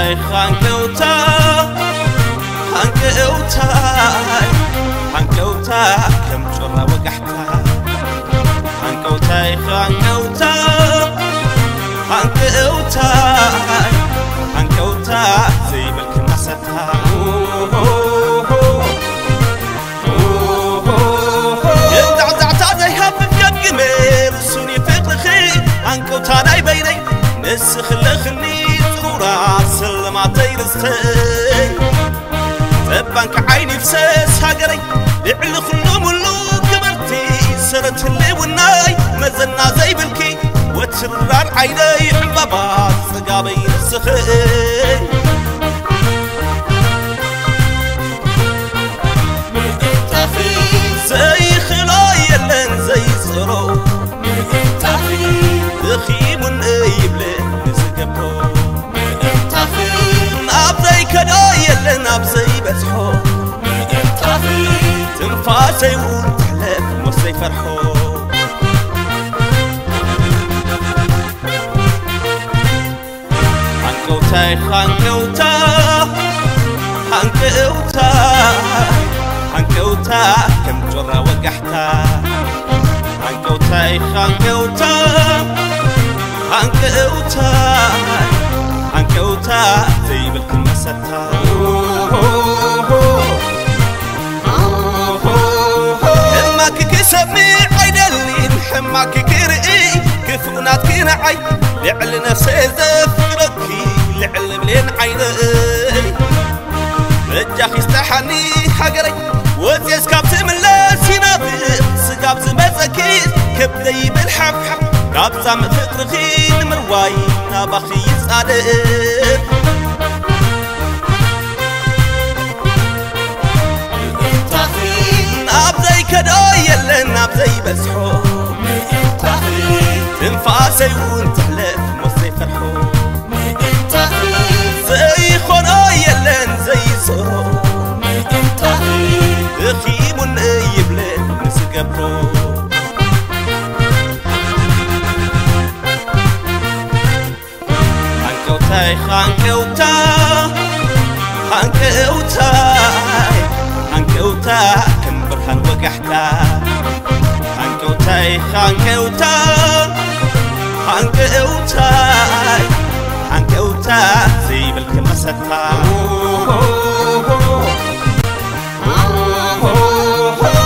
ای خانگ اوتای خانگ اوتای خانگ اوتای کم چرا و گحتای خانگ اوتای خانگ اوتای خانگ اوتای خانگ اوتای زیب الکناستای عنك وتناي تستي فبانك عيني بساس هاجري لعل خلو ملو كبرتي سرت اللي والناي مزنا زي بالكي وترار عيني حبابات صقابي نسخي خيم ايبلن زقبتو የለን ኣብ ዘይበፅሖ ትንፋሰይ እውን ትሕለፍ ሞት ዘይፈርሖ ሃንቀውታይ ሃንቀውታ ሃንቀውታ ሃንቀውታ ከም ጮራ ወጋሕታ ሃንቀውታይ ሃንቀውታ ሃንቀውታ ሃንቀውታ ዘይብልክን መሰታ سميع اللي محماك كرئي كفونات كنعي لعل نفسي ذفركي لعل ملين عيني. رجاخ يستحني حقري وزيز كابت ملاس يناظر سقابز مزكي كبدي بالحبحب كابت من فطرخي نمرواي نابخي يصادر زي مسحوب مي انت غير انفاسي وانت حلف مصري فرحوب مي انت زي خنايا اللين زي صروب مي انت غير اخيم النايب لين تاي بروب тай хангеутай хангеутай хангеутай تاي бир хан вагахтай ay حانك وتاي حانك وتاي حانك وتاي زي بالكمسة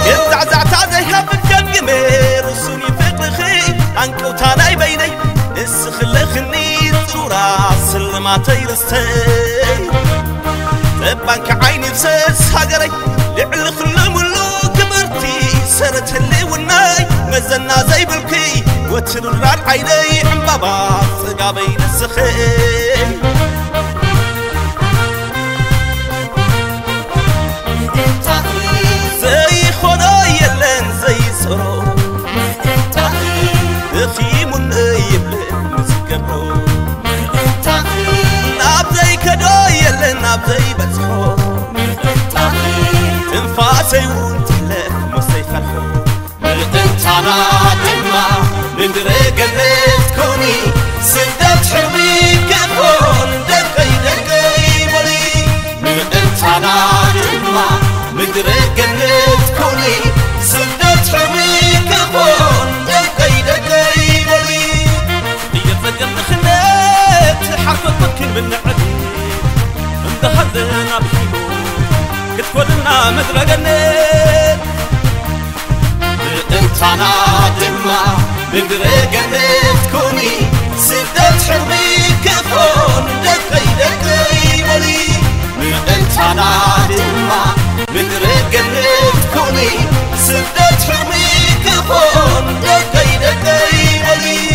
يزعزعتا زي هاب الجمجمير وسوني ما تيرستي تبانك عيني بسيس حقري መዘና ዘይብልኪ ወትርራር ዓይነይ ዕምባባ ጽጋበይ ንስኽእ ዘይኮኖ የለን ዘይፅሮ እኺሙን ይብልን ንዝገብሮ ናብ ዘይከዶ የለን ናብ ዘይበፅሖ ትንፋሰይ እውን ትሕለፍ ሞት ዘይፈርሖ حصانات ما من دريق الليل كوني سدت حرمي كفون دقي دقي ولي. من انتانات ما من دريق الليل كوني سدت حرمي كفون دقي دقي ولي. يفقر دخلت حفظك من عدي. اندهزنا بحيبو كتكولنا مدرقني أنا دمع بدرق نفكوني سدت حلمي كفون دفي دفي ولي من قلت أنا دمع بدرق نفكوني سدت حلمي كفون دفي دفي ولي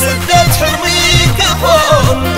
سدت حرمي كفون